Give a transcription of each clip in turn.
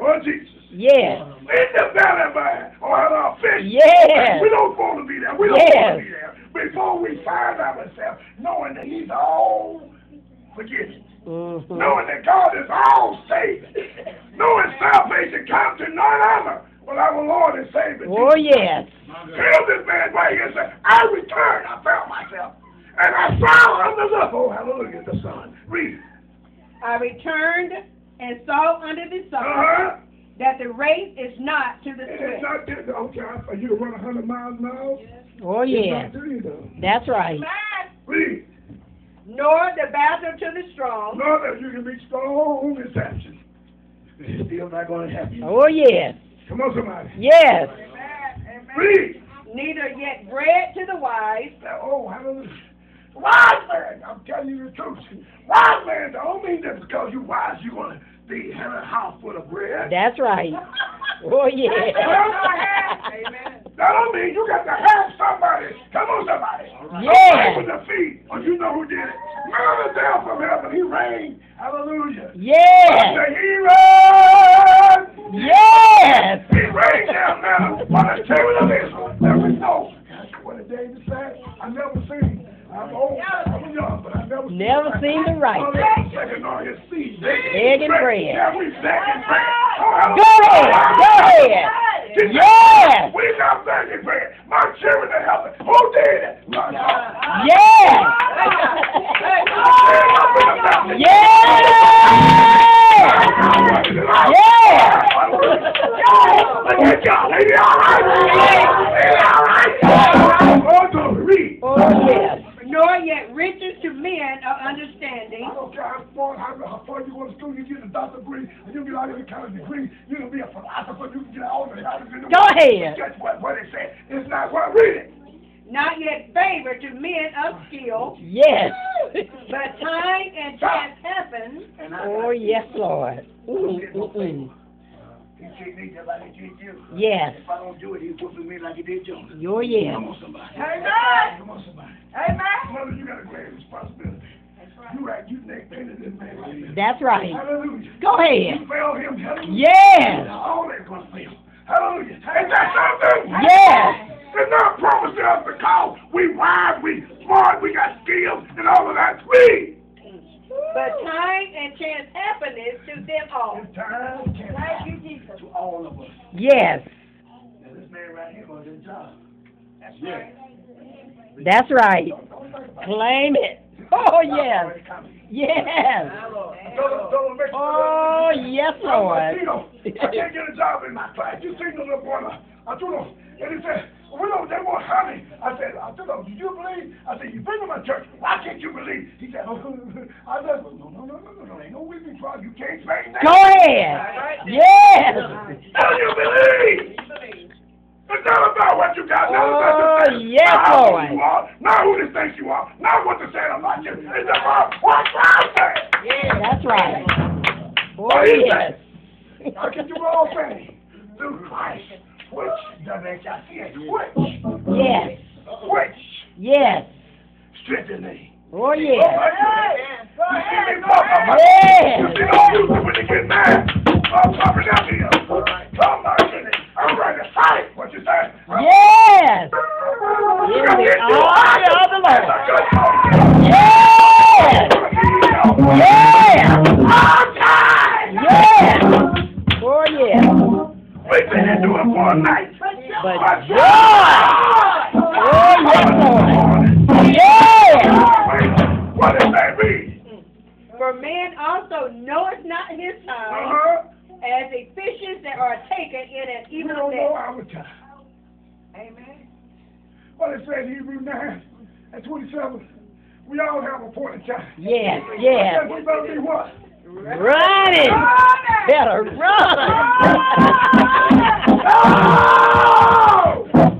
Oh, Jesus. Yes. In the belly, man. Oh, hello, fish. Yes. We don't want to be there. We don't Yes. want to be there. Before we find ourselves, knowing that He's all forgiving. Mhm. Knowing that God is all saving. Knowing salvation comes to none other but our Lord and Savior. Oh, yes. Tell this man right here, say, I returned, I found myself. And I found under the, oh, hallelujah, the sun. Read. I returned and saw under the sun Uh-huh. that the race is not to the swift. It's not that, okay, for you to run 100 miles an hour. Oh, It's not that either. That's right. Read. nor the battle to the strong, Know that you can be strong in Samson. It's still not going to happen. Oh, yes. Come on, somebody. Yes. Amen. Read. neither yet bread to the wise, Now, Oh, hallelujah. Wise man, I'm telling you the truth. Wise man don't mean that because you're wise you're going to be having a house full of bread. That's right. Oh, yes. That don't mean you got to have somebody. Come on, somebody. Yeah. Somebody with the feet. Or you know who did it. Remember down from heaven. He reigned. Hallelujah. Yes. Say, He reigned. Yes. He rained down now on the table of Israel. There we know. That's what did David said. I never seen. I'm old. I'm young, but I never seen. Never seen the right. Second on his feet. Egg and bread. Every second bread. Go ahead. Go ahead. Yes. We got second bread. My children are helping. Who did it? My God. Yes. Yes. Look at y'all. They all right. They all right. Oh, to read. Oh, yes. nor yet riches to men of understanding, I don't care how far, how, how far you go to school, you get a doctor degree, and you get all your degree, you can be a philosopher, you can get all the houses in the Go world. ahead. Guess what? What it said? It's not what read it. not yet favor to men of skill, Yes. but time and chance happen, And Oh, yes, Lord. Mm, mm, mm. He treat me just like he treat you. Yes. If I don't do it, he whooping me like he did you. Oh, yes. Come on, somebody. Amen. Come on, somebody. That's right. Hallelujah. Go ahead. You fail him. Yes. All that's gonna. Hallelujah. Ain't that something? Yes. It's not promised to us because we wise, we smart, we got skills, and all of that. We. But time and chance happiness to them all. It's time can Thank you, Jesus. to all of us. Yes. And this man right here on this job. That's right. That's right. Claim it. Oh, yes. Yes. Oh, yes, Lord. Tino, I can't get a job in my class. You seen the little boy, I told him, and he said, we don't, they won't have me. I said, I told him, do you believe? I said, you've been to my church. Why can't you believe? He said, oh, I said, no, no, no, no, no, no, ain't no weeping trial. You can't say that. Go ahead. Yes. Do you believe? It's not about what you got, not about Oh, the yes, not how Lord. you are, not who they think you are, not what they say about you. It's about what God said. That's right. Oh, What is yes. that? I can do all things through Christ, which W-H-I-C-H, which, Yes. which Yes. strengthen me. Oh, Oh, yes. my goodness. You see me talk about Yes. You see those people when they get mad, I'm popping out here. Oh my goodness, I'm ready to fight. What you say? Yes. You In gotta the get your honor eyes. of the That's Lord. a good song. Yes. Yes. All time. Yes. Oh, yes. We've been into it for a night. But But joy. Oh, yes, Lord. Yes. What does that mean? For man also knoweth not his time, Uh-huh. As the fishes that are taken in an We don't know our time. Amen. What it says in Hebrew 9 and 27. We all have a point in time. Yes. Yes. That we better be what? Running. Better Oh! run.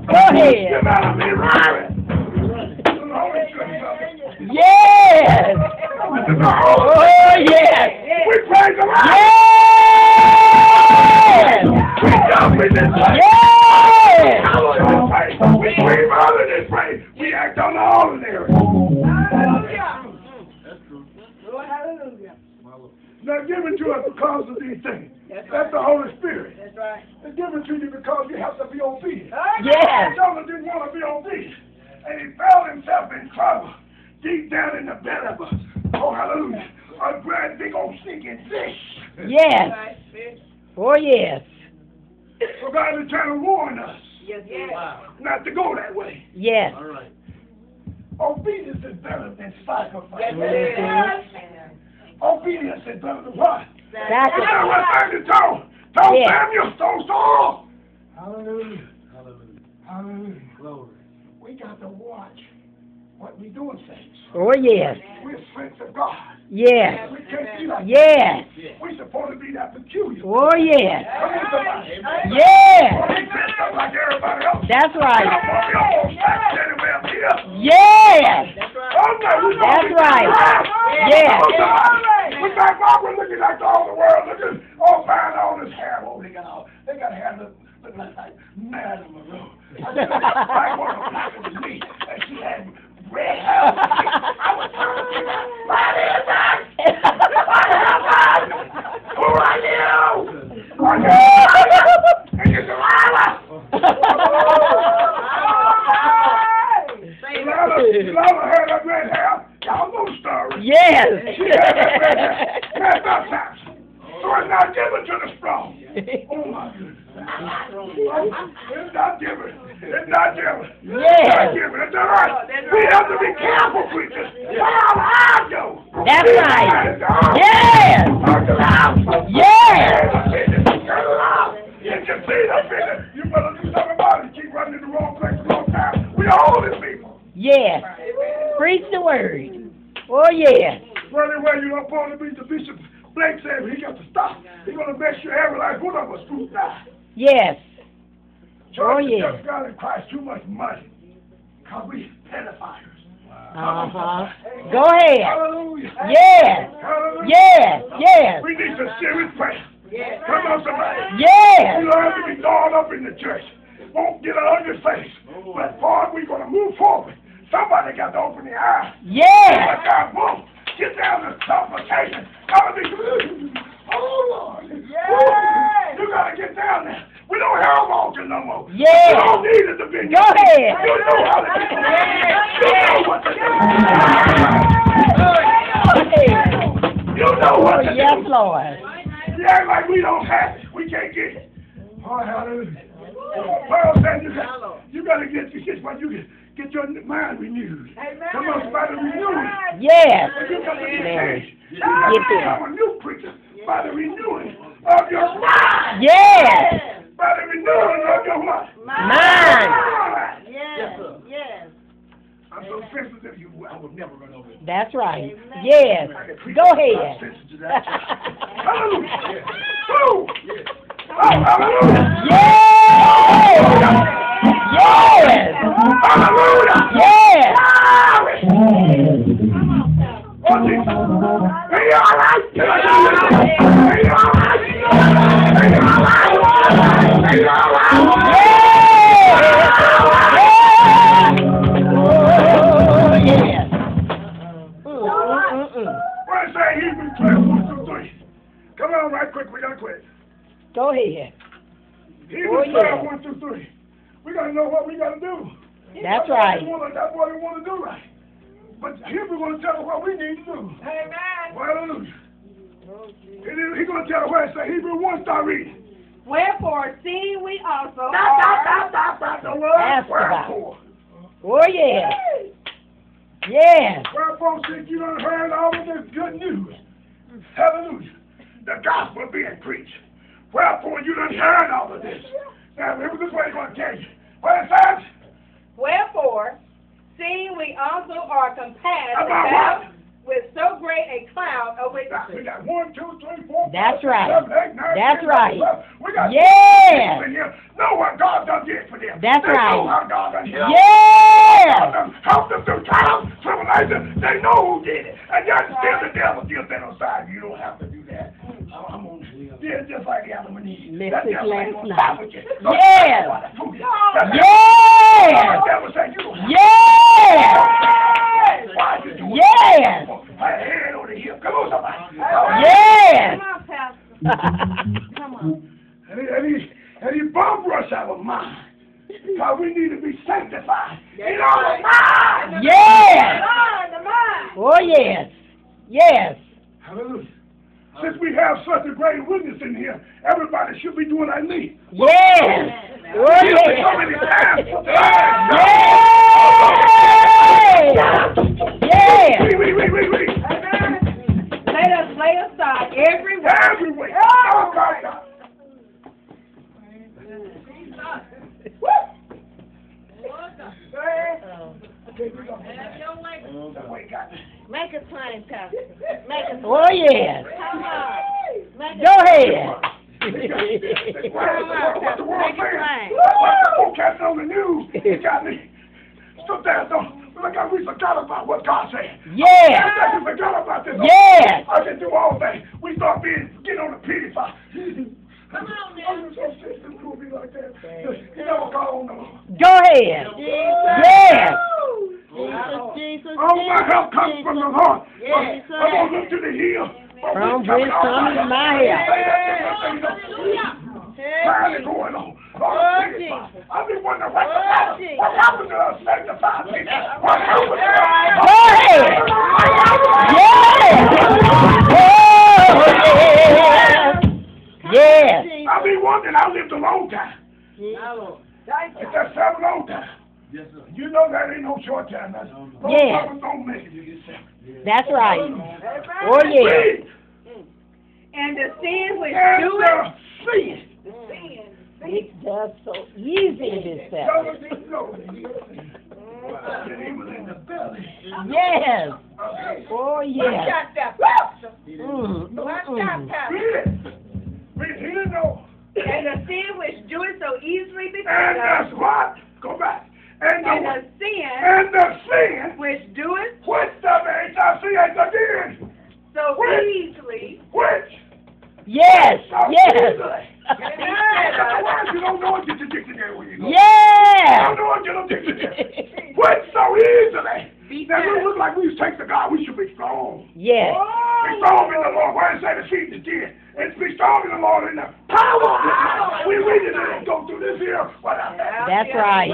Go ahead. You better be running. Yes. Oh, yes. We praise the Lord. Yes. We jump in this place. Place. We scream out in this place. We act on the ordinary. Hallelujah. Lord, hallelujah. Not given to us because of these things. That's That's right. the Holy Spirit. That's right. It's given to you because you have to be obedient. Yes. Jonah didn't want to be obedient. And he found himself in trouble deep down in the belly of a, oh, hallelujah, a great big old stinking fish. Yes. Right. Yes. Oh, yes. So God is trying to warn us Yes. yes. not to go that way. Yes. All right. Obedience is better than sacrifice. Yes, it is. Obedience is better than what? That's Sacrifice. what Samuel told, told Yeah. Samuel, told Saul. Hallelujah. Hallelujah. Hallelujah. Glory. We got to watch what we doing, saints. Oh, yes. We're saints of God. Yes. We can't Yes. We're supposed to be that peculiar. Oh, yes. Yes. We dress up like everybody else. That's right. don't want to be almost like anywhere up here. Yes. Oh, That's right. Oh, That's like- Yes. Come on, somebody. We back off, we're looking like all the world, looking all fine, all this hair, oh, they got all, they got hair look, look like, like Marilyn Monroe. I said, I want to black with me, and she had red hair. I was trying to figure out, what is that? What happened? Who are you? Are you? And you said, Delilah, Delilah had that red hair. Y'all know the story. Yes. She had that red hair. Cast out Samson. So it's not given to the strong. Oh my goodness. It's not given. It's not given. It's not Yes. given. It's all right. We have to be careful, preachers. Wow, I go. That's right. Yes. Yes. You can see the figure. You better do something about it. Keep running in the wrong place the wrong time. We are holy people. Yes. Preach the word. Oh, yeah. Running where you don't want to be the bishop. Blake said he got to stop. He's going to make sure every last one of us will die. Yes. Oh, yeah. just got in Christ too much money. Because we pedophiles. Uh-huh. Go ahead. Hallelujah. Yes. Hallelujah. Yes. Yes. We need some serious prayer. Come on, somebody. Yes. You don't have to be dolled up in the church. Won't get on your face. But boy, we're going to move forward. Somebody got to open the eyes. Yes. But God won't. Get down to supplication. Gotta be, oh Lord. You gotta get down there. We don't have altar no more. Yeah. You don't need it to be. Go ahead. You know how to do it. You know what to do. You know what to do. Yes, Lord. You act like we don't have it. We can't get it. Oh, hallelujah. Paul said you got, you got to get, get what you get, get your mind renewed. Amen. Come on, somebody renew it. Yes. You got to be Mary. changed. You got to Get become a new preacher by the renewing of your mind. Yes. By the renewing of your? Mind. Mind. Yes. Yes. I'm so sensitive, you, I would never run over you. That's right. Yes. Go ahead. Hallelujah. Woo. Oh, hallelujah. Yes. Yes. Hallelujah. Yes. He- He's gonna tell us where it say Hebrews 1, start reading. Wherefore, seeing we also Stop, stop, stop, stop, stop. The word Ask about. wherefore. Oh, yes. Yes. Wherefore, since you done heard all of this good news, hallelujah, the gospel being preached. Wherefore, you done heard all of this. Now, here's this way he's going to tell you. What it says? Wherefore, seeing we also are compassed About about? With so great a cloud of Now, we got one, two, three, four, That's six, right. seven, eight, nine, That's ten, right. eleven, twelve. We got Yes. people in here know what God done did for them. That's they know right. how God done healed. God done helped them through trials, tribulation. They know who did it. And yet still the devil still been on side. You don't have to do that. Mm. I'm on yeah, just like Adam and Eve. Message That devil ain't last gonna night. stop with you. So Yes. that's why the food is- that's why Yes. The devil said, you Yes. doing Yes. Head the. Come on, somebody. Yes. Come on, Pastor. Come on. And he, and he, and he bum rush our mind. Because we need to be sanctified in our mind. Yes. Mind, the mind. Oh, yes. Yes. Hallelujah. Since we have such a great witness in here, everybody should be doing like me. Yes. Oh, He's so many times. yes. Yes. Read, read, read, read, read. Let us lay aside every weight. Every way. Oh, God, God. That way, God. Make it plain, Pastor. Make it Oh, yes. Come on. Make it Go ahead. What the world saying? What the forecast on the news? It got me. So there, don't look like we forgot about what God said. Yes. I we forgot about this. Yes. I can do all things. We start being get on the pity side. Come on now. I'm so sensitive to be like that. You never call on the Lord. Go ahead. Yes. Jesus, Jesus, All my help comes from the Lord. Yes. I'm gonna look to the hill. From which comes my help. Time is going on. Lord, sanctify. I've been wondering what, happened. what happened to us sanctified people? What happened to us? Go ahead. Yes. Oh, yes. Yes. I've been wondering. I lived a long time. It's just a long time. You know that ain't no short time. That's, those Yeah. don't make it. You That's right. Oh, yes. Read. And the sin which And do the sin. It. It's just so easy, this stuff. Brothers didn't know that he was in the. Yes. Oh, yes. Got that, Pastor. Mm, mm, Watch mm. out, Pastor. Read it. Read it. He didn't know. And the sin which do it so easily And us. that's what? Go back. And And the, the sin and the sin, which do it which the H-I-C-H again, so Which? easily which Yes. so Yes. easily. Otherwise, you don't know it, get your dictionary when you go. You Yes. don't know it, get a dictionary. Which so easily. Now, we look like we take the God, we should be strong. Yes. Be strong in the Lord. Why is that the seed is dead? It's be strong in the Lord in the power of His might. We read it and go through this here. What I That's right.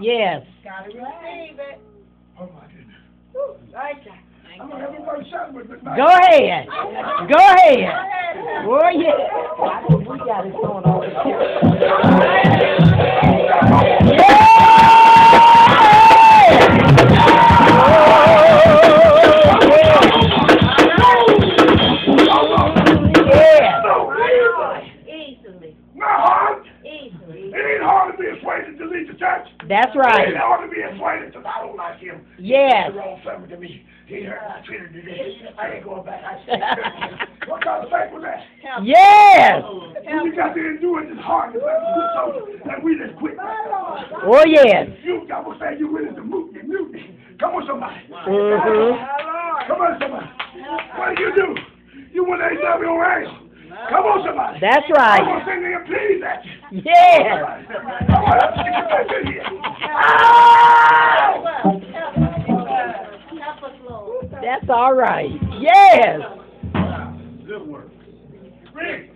Yes. Gotta receive it. Oh my goodness. Right there. I'm gonna have everybody shouting with me. Go ahead. Go ahead. Oh, yes. We got it going on. Yes. So easily. Easily. Not hard. Easily. It ain't hard to be persuaded to leave the church. That's It right. ain't hard to be persuaded because I don't like him. Yes. He's the wrong family to me. He hurt I treated him today. I ain't going back. I stay What kind of faith was that? Yes. When you got to endure this hard to so that we just quit. Oh, yes. You, I was saying you willing to move you mutiny. Come on, somebody. Mm-hmm. Come on, somebody. What did you do? You went to AW rail. Come on, somebody. That's I'm right. gonna send the please at you. Yes. Come on, let's get you back in here. Help us, Lord. That's all right. Yes. Good work. Read.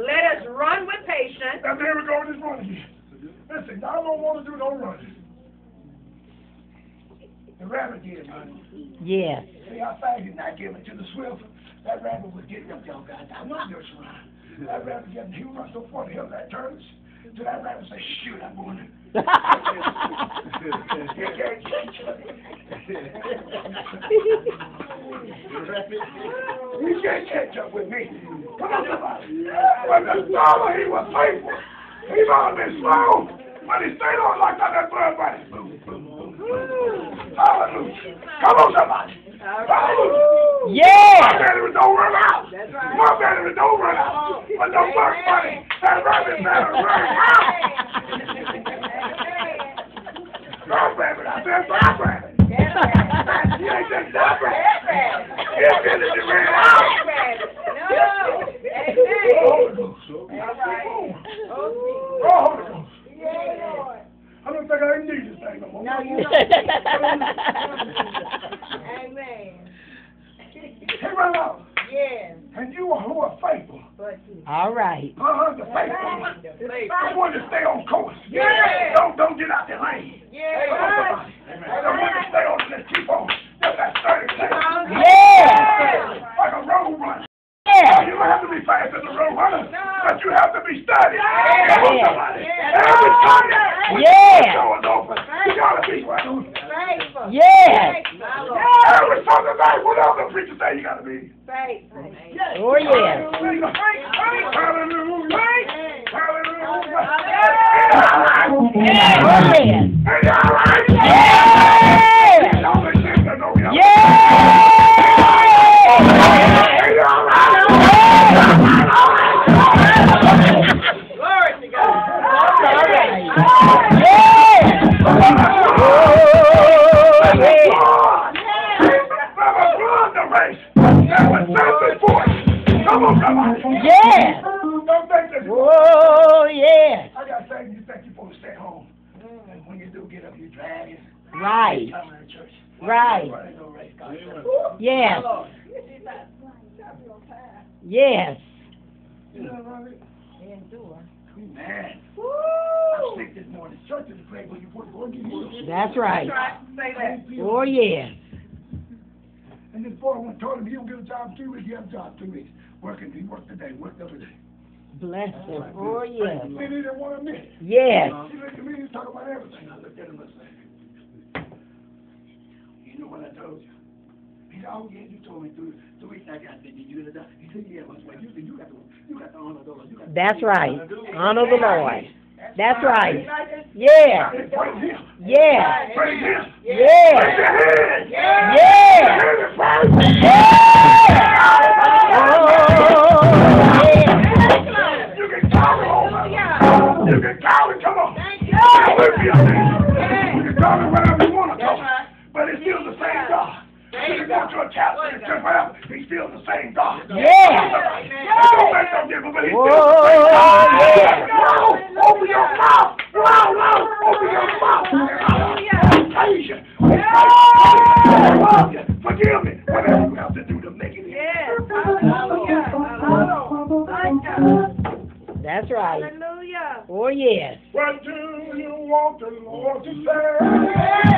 Let us run with patience. Now there we go with this running. Listen, I don't want to do no running. The rabbit did run. Yes. See how fast he's not giving to the swift. That rabbit was getting up there, guys. I'm not just run. That rabbit getting, he run so far the hill that turns. To that rabbit say, shoot, I'm going to. You can't catch up. You can't catch up with me. Come on, somebody. When the dollar, he was faithful. He might have been slow, but he stayed on like that, that blood buddy. Boom, boom, boom, boom. Hallelujah. Come on, somebody. Hallelujah. My battery don't run out. That's right. My battery don't run out. But the blood buddy, that rabbit battery run out. My rabbit, said my rabbit. Ain't just that rabbit. It, it ran out. Oh, Holy Ghost. Oh, Holy Ghost. I don't think I even need this thing no more. No, you Amen. He ran out. Yes, And you who are faithful. but right. Uh-huh, the faithful one. Faith. The one that stay on course. Yeah. Don't don't get out the lane. Yeah. The one that stay on just keep on. Just that sturdy place. Yeah. Like a road runner. Yeah. You don't have to be fast as a road runner, but you have to be steady. Yeah. Come on, somebody. Every Sunday. Yeah. The door is open. You gotta be right. Faithful. Yeah. My Lord. Every Sunday night, whatever the preacher say, you gotta be. Faithful. Oh, yeah. Hallelujah. Hallelujah. Hallelujah. In you. That's right. Try to say that. Oh, yeah. And this boy one told him he don't get a job two weeks, he have a job two weeks. Working, he worked today, worked the other day. Bless him. Oh, yeah. See, he didn't want to admit it. Yes. He looked at me, he was talking about everything. I looked at him and said, You know what I told you? He said, Oh, yeah, you told me weeks. I said, Did you get a? He said, Yeah, but you said, You got to, you got to honor the Lord. You got to That's right. Honor the Lord. That's right. Yeah. said, Praise Him. Yeah. Praise Him. Praise Yeah. Yeah. First. Yeah. You can call it can call come on. You can go to a Catholic and church, whatever, he's still the same God. Yeah. It don't make no difference, but he's still the Whoa, same God. yeah. Wow, open your mouth. Wow, wow, open your mouth. Praise you. I love you. Forgive me. Whatever you have to do to make it in. Yes. Hallelujah. Hallelujah. That's right. Hallelujah. Oh, yes. What do you want the Lord to say?